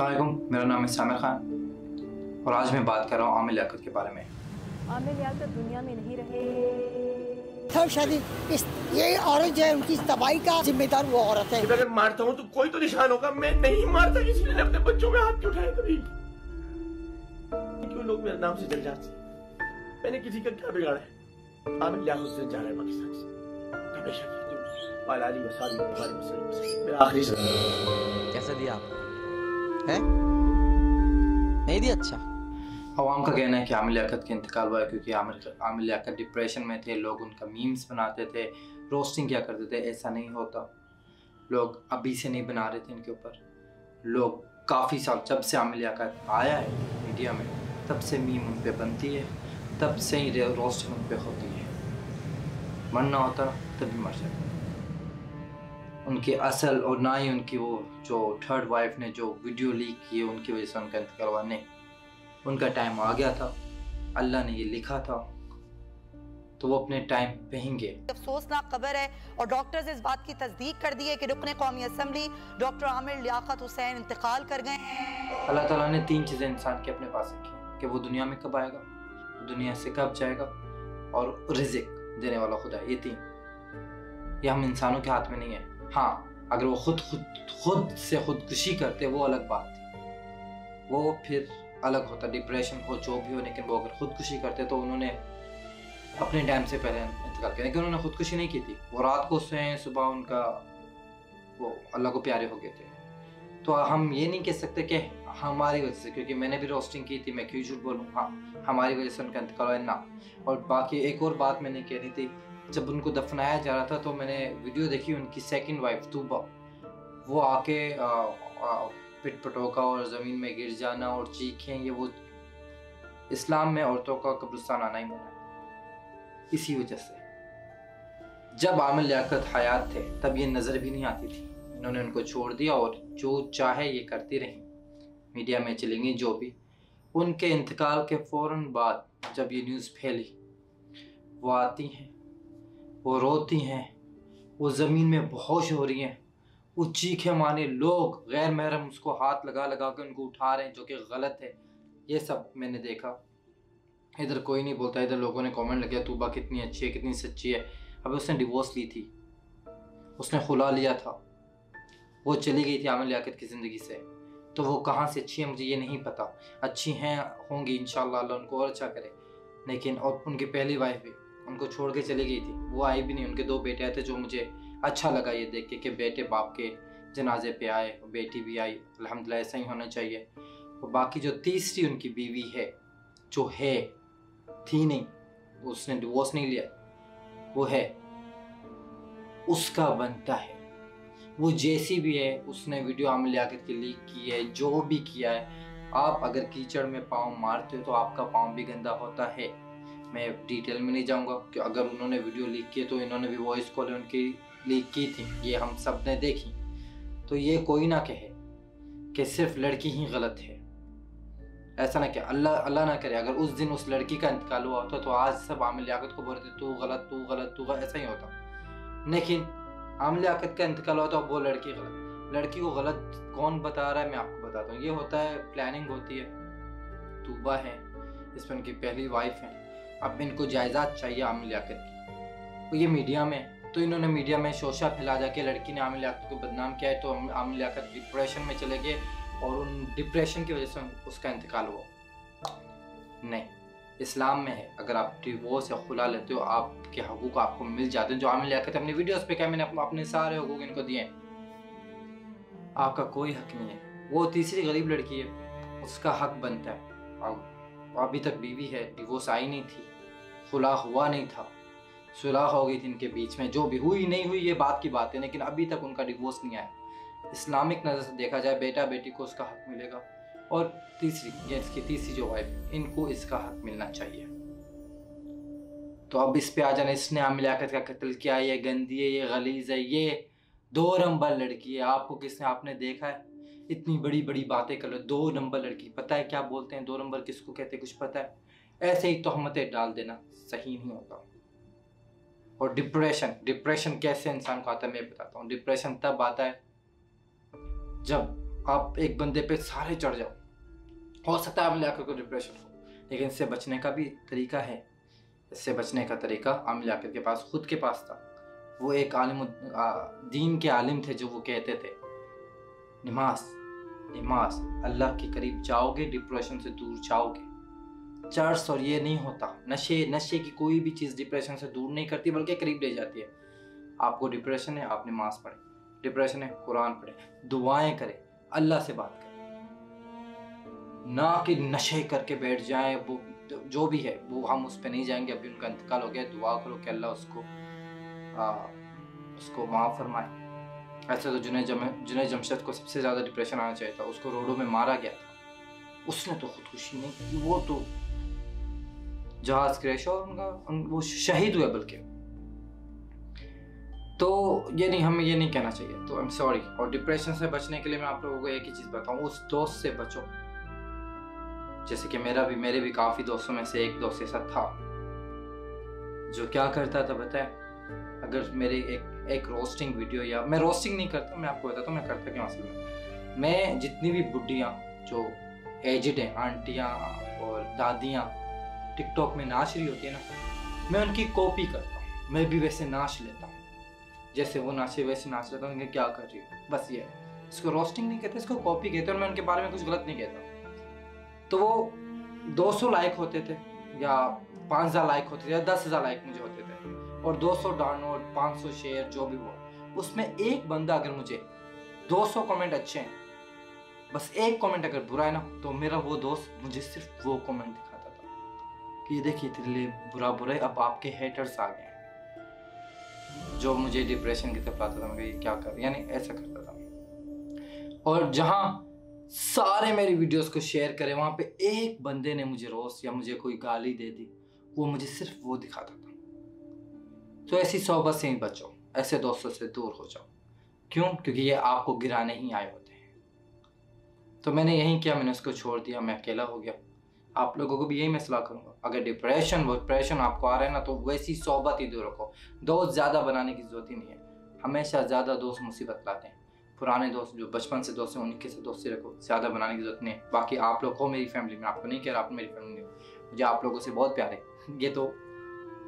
अलैक्म मेरा नाम है सामिर खान और आज मैं बात कर रहा हूँ आमिर लियाकत के बारे में। आमिर लियाकत दुनिया में नहीं रहे। शादी इस ये औरत जो है उनकी तबाही का जिम्मेदार वो औरत है। अगर मारता हूँ तो कोई तो निशान होगा मैं नहीं मारता किसी ने अपने बच्चों में हाथ क्यों उठाया कभी? क्यों लोग मेरे नाम से जल जाते मैंने किसी का क्या बिगाड़ा है? आमिर लियाकत से जा रहा है पाकिस्तान से। हमेशा हूँ वसाली मेरा आखिरी कैसा दिया आपने? है? नहीं दिया? अच्छा। अवाम का कहना है कि आमिर लियाकत का इंतकाल हुआ है क्योंकि आमिर आमिर लियाकत डिप्रेशन में थे, लोग उनका मीम्स बनाते थे रोस्टिंग क्या करते थे, ऐसा नहीं होता। लोग अभी से नहीं बना रहे थे इनके ऊपर। लोग काफ़ी साल, जब से आमिर लियाकत आया है मीडिया में, तब से मीम उन पर बनती है, तब से ही रोस्टिंग उन पर होती है। मरना होता, तभी मर जाता उनकी असल और ना ही उनकी वो जो थर्ड वाइफ ने जो वीडियो लीक किए उनकी वजह से उनका इंतकाल नहीं उनका टाइम आ गया था। अल्लाह ने ये लिखा था। तो वो अपने टाइम पे ही अफसोसनाक खबर है और डॉक्टर्स इस बात की तस्दीक कर दी है कि रुकन कौमी असम्बली डॉक्टर आमिर लियाकत हुसैन इंतकाल कर गए अल्लाह ताला ने तीन चीज़ें इंसान के अपने पास रखी कि वो दुनिया में कब आएगा दुनिया से कब जाएगा और रिजिक देने वाला खुदा ये तीन। ये हम इंसानों के हाथ में नहीं है। हाँ अगर वो खुद खुद खुद से खुदकुशी करते, वो अलग बात थी। वो फिर अलग होता डिप्रेशन हो, जो भी हो, लेकिन वो अगर खुदकुशी करते तो उन्होंने अपने टाइम से पहले इंतकाल किया। लेकिन उन्होंने खुदकुशी नहीं की थी। वो रात को सोए, सुबह उनका वो अल्लाह को प्यारे हो गए थे। तो हम ये नहीं कह सकते कि हमारी वजह से, क्योंकि मैंने भी रोस्टिंग की थी, मैं क्यों झूठ बोलूँ? हाँ हमारी वजह से उनका इंतकाल है ना। और बाकी एक और बात मैंने कहनी थी जब उनको दफनाया जा रहा था तो मैंने वीडियो देखी उनकी सेकंड वाइफ तूबा वो आके पिट पटोका और ज़मीन में गिर जाना और चीखें ये वो इस्लाम में औरतों का कब्रिस्तान आना ही मना। इसी वजह से। जब आमिर लियाकत हयात थे, तब ये नज़र भी नहीं आती थी। इन्होंने उनको छोड़ दिया और जो चाहे ये करती रही। मीडिया में चलेंगी जो भी। उनके इंतकाल के फ़ौर बाद जब ये न्यूज़ फैली, वो आती हैं। वो रोती हैं, वो ज़मीन में बेहोश हो रही हैं। वो चीखे माने लोग गैर महरम उसको हाथ लगा लगा के उनको उठा रहे हैं, जो कि गलत है। ये सब मैंने देखा। इधर कोई नहीं बोलता, इधर लोगों ने कमेंट लगे, तूबा कितनी अच्छी है, कितनी सच्ची है। अभी उसने डिवोर्स ली थी। उसने खुला लिया था। वो चली गई थी आमिर लियाकत की ज़िंदगी से। तो वो कहाँ से अच्छी है, मुझे ये नहीं पता। अच्छी हैं, होंगी इन उनको और अच्छा करे। लेकिन, और उनकी पहली वाइफ भी, उनको छोड़ के चली गई थी। वो आई भी नहीं, उनके दो बेटे आए थे जो मुझे अच्छा लगा ये देख के कि बेटे बाप के जनाजे पे आए, बेटी भी आई अलहमदिल्ला ऐसा ही होना चाहिए। और बाकी जो तीसरी उनकी बीवी है, जो है, थी नहीं, उसने डिवोर्स नहीं लिया, वो है, उसका बनता है। वो जैसी भी है, उसने वीडियो आमिर लियाकत के लीक की है, जो भी किया है, आप अगर कीचड़ में पाँव मारते हो तो आपका पाँव भी गंदा होता है। मैं डिटेल में नहीं जाऊँगा कि अगर उन्होंने वीडियो लीक की तो इन्होंने भी वॉइस कॉल उनकी लीक की थी। ये हम सबने देखी। तो ये कोई ना कहे कि सिर्फ़ लड़की ही गलत है। ऐसा ना कि अल्लाह अल्लाह ना करे, अगर उस दिन उस लड़की का इंतकाल हुआ होता तो आज सब आमिर लियाकत को बोलते, तू गलत तू गलत तू गलत, ऐसा ही होता। लेकिन आमिर लियाकत का इंतकाल हुआ तो वो लड़की गलत। लड़की को गलत कौन बता रहा है, मैं आपको बताता हूँ। ये होता है प्लानिंग होती है। तूबा है, इसमें उनकी पहली वाइफ है। अब इनको जायदाद चाहिए आमिर लियाकत की। तो ये मीडिया में तो इन्होंने मीडिया में शोशा फैला जाके लड़की ने आमिर लियाकत को बदनाम किया है तो आमिर लियाकत डिप्रेशन में चले गए और उन डिप्रेशन की वजह से उसका इंतकाल हुआ। नहीं, इस्लाम में है, अगर आप डिवोर्स या खुला लेते हो, आपके हकूक आपको मिल जाते हैं, जो आमिर लियाकत अपने वीडियोस पे क्या मैंने अपने सारे हकूक इनको दिए आपका कोई हक नहीं है। वो तीसरी गरीब लड़की है, उसका हक बनता है। अभी तक बीवी है डिवोर्स आई नहीं थी। खुला हुआ नहीं था। सुलह हो गई थी इनके बीच में। जो भी हुई, नहीं हुई, ये बात की बात है, लेकिन अभी तक उनका डिवोर्स नहीं आया। इस्लामिक नज़र से देखा जाए बेटा बेटी को उसका हक मिलेगा। और तीसरी, ये इसकी तीसरी जो वाइफ इनको इसका हक मिलना चाहिए। तो अब इस पे आ जाना, इसने आम लियाकत का कत्ल किया, ये गंदी है, ये गलीज है, ये दो नंबर लड़की है। आपको किसने, आपने देखा है? इतनी बड़ी बड़ी बातें कर लो दो नंबर लड़की। पता है क्या बोलते हैं? दो नंबर किसको कहते हैं? कुछ पता है? ऐसे ही तोहमतें डाल देना सही नहीं होता। और डिप्रेशन डिप्रेशन कैसे इंसान को आता है, मैं बताता हूँ। डिप्रेशन तब आता है जब आप एक बंदे पे सारे चढ़ जाओ। हो सकता है आमिल याकत को डिप्रेशन हो, लेकिन इससे बचने का भी तरीका है। इससे बचने का तरीका आमिल याकत के पास, खुद के पास था। वो एक आलिम दीन के आलिम थे जो वो कहते थे, नमाज़ नमाज़, अल्लाह के करीब जाओगे डिप्रेशन से दूर जाओगे। चर्च और ये नहीं होता। नशे नशे की कोई भी चीज़ डिप्रेशन से दूर नहीं करती बल्कि करीब ले जाती है। आपको डिप्रेशन है आप नमाज़ पढ़े। डिप्रेशन है कुरान पढ़े। दुआएँ करें अल्लाह से बात करें। ना कि नशे करके बैठ जाए वो जो भी है वो हम उस पर नहीं जाएँगे अभी उनका इंतकाल हो गया दुआ करो कि अल्लाह उसको आ, उसको माफ़ फरमाए। ऐसे तो जुनेद जम जुनेद जमशद को सबसे ज़्यादा डिप्रेशन आना चाहिए था। उसको रोडों में मारा गया था। उसने तो खुदकुशी नहीं की वो तो जहाज़ क्रैश और उनका उन, वो शहीद हुए बल्कि। तो ये नहीं हमें ये नहीं कहना चाहिए। तो आई एम सॉरी और डिप्रेशन से बचने के लिए मैं आप लोगों को एक ही चीज़ बताऊँ उस दोस्त से बचो। जैसे कि मेरा भी मेरे भी काफ़ी दोस्तों में से एक दोस्त ऐसा था जो क्या करता था बताए अगर मेरी एक एक रोस्टिंग वीडियो या मैं रोस्टिंग नहीं करता मैं आपको बताता हूँ मैं करता क्या असल में मैं जितनी भी बुढ़ियाँ जो एजड हैं आंटियाँ और दादियाँ टिकटॉक में नाच रही होती है ना, मैं उनकी कॉपी करता हूँ, मैं भी वैसे नाच लेता हूँ। जैसे वो नाचे, वैसे नाच लेता हूँ क्या कर रही हूँ? बस ये इसको रोस्टिंग नहीं कहते, इसको कॉपी कहते और मैं उनके बारे में कुछ गलत नहीं कहता तो वो 200 लाइक होते थे, या 5000 लाइक होते थे, या 10000 लाइक मुझे होते थे, और 200 डाउनलोड 500 शेयर जो भी हुआ। उसमें एक बंदा अगर मुझे 200 कमेंट अच्छे हैं, बस एक कमेंट अगर बुरा है ना तो मेरा वो दोस्त मुझे सिर्फ़ वो कमेंट कि ये देखिए, तेरे लिए बुरा बुरा है, अब आपके हेटर्स आ गए जो मुझे डिप्रेशन की तरफ़ लाता था, मैं क्या कर, यानी ऐसा करता था और जहाँ सारे मेरी वीडियोस को शेयर करें, वहाँ पे एक बंदे ने मुझे रोस्ट या मुझे कोई गाली दे दी, वो मुझे सिर्फ़ वो दिखाता था। तो ऐसी सोबत से ही बचो, ऐसे दोस्तों से दूर हो जाओ। क्यों? क्योंकि ये आपको गिराने ही आए होते हैं। तो मैंने यही किया, मैंने उसको छोड़ दिया, मैं अकेला हो गया। आप लोगों को भी यही मैं सलाह करूँगा। अगर डिप्रेशन डिप्रेशन आपको आ रहा है ना तो वैसी सोबत ही दूर रखो। दोस्त ज़्यादा बनाने की ज़रूरत ही नहीं है। हमेशा ज़्यादा दोस्त मुसीबत लाते हैं। पुराने दोस्त जो बचपन से दोस्त हैं, उनके से दोस्ती रखो। ज़्यादा बनाने की ज़रूरत नहीं है। बाकी आप लोग हो मेरी फैमिली में। आपको नहीं कह रहा, आप मेरी फैमिली में मुझे आप लोगों से बहुत प्यार है। ये तो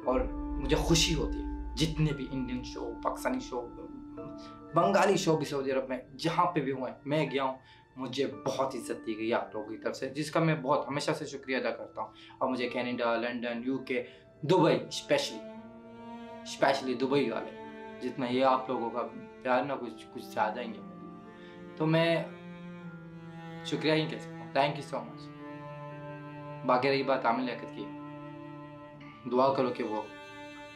और मुझे खुशी होती है। जितने भी Indian show Pakistani show Bengali show भी सऊदी अरब में, जहाँ पे भी हुए मैं गया हूँ। मुझे बहुत इज़्ज़त दी गई आप लोगों की तरफ़ से, जिसका मैं बहुत, हमेशा से शुक्रिया अदा करता हूँ। और मुझे Canada London UK Dubai specially specially Dubai वाले, जितना ये आप लोगों का प्यार ना कुछ कुछ ज़्यादा ही है। तो मैं शुक्रिया ही कह सकता हूँ। थैंक यू सो मच बाकी रही बात आमिल लियाकत की। दुआ करो कि वो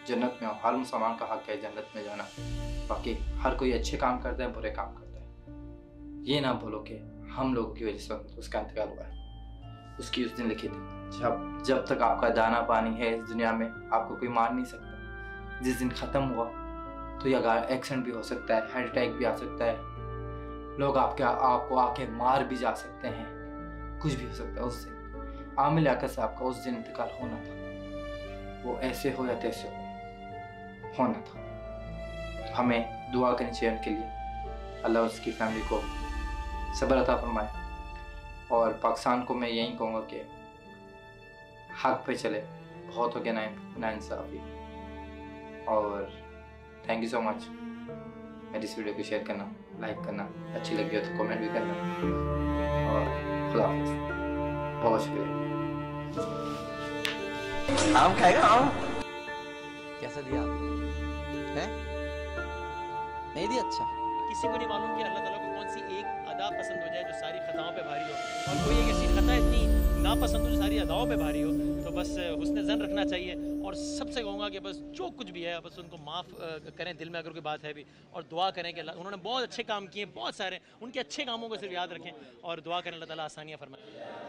जन्नत में हो। हर मुसलमान का हक है जन्नत में जाना। बाकी हर कोई अच्छे काम करता है, बुरे काम करता है। ये ना बोलो कि हम लोगों की वजह से उसका इंतकाल हुआ है। उसकी उस दिन लिखी थी, जब जब तक आपका दाना पानी है इस दुनिया में, आपको कोई मार नहीं सकता। जिस दिन ख़त्म हुआ तो ये एक्सीडेंट भी हो सकता है हार्ट अटैक भी आ सकता है। लोग आपके, आपको आके मार भी जा सकते हैं। कुछ भी हो सकता है उस दिन। आमिल आकर साहब का उस दिन इंतकाल होना था। वो ऐसे हो या तैसे हो, होना था। हमें दुआ करनी चाहिए उनके लिए। अल्लाह उसकी फैमिली को सबर अता फरमाए। और पाकिस्तान को मैं यही कहूँगा कि हक पे चले। बहुत हो गया ना नाइंसाफ़ी और थैंक यू सो मच मेरी इस वीडियो को शेयर करना लाइक करना अच्छी लगी हो तो कमेंट भी करना। और खुदा बहुत शुक्रिया। आम खाएगा आम। कैसा दिया है? नहीं दिया? अच्छा। किसी को नहीं मालूम कि अल्लाह ताला को कौन सी एक अदा पसंद हो जाए, जो सारी खताओं पे भारी हो। और कोई एक ऐसी खता इतनी नापसंद हो जो सारी अदाओं पे भारी हो तो बस उसने जन रखना चाहिए। और सबसे कहूँगा कि बस जो कुछ भी है, बस उनको माफ़ करें, दिल में अगर कोई बात है भी, और दुआ करें कि उन्होंने बहुत अच्छे काम किए, बहुत सारे, उनके अच्छे कामों को सिर्फ़ याद रखें, और दुआ करें, अल्लाह ताली आसानियाँ फरमाए।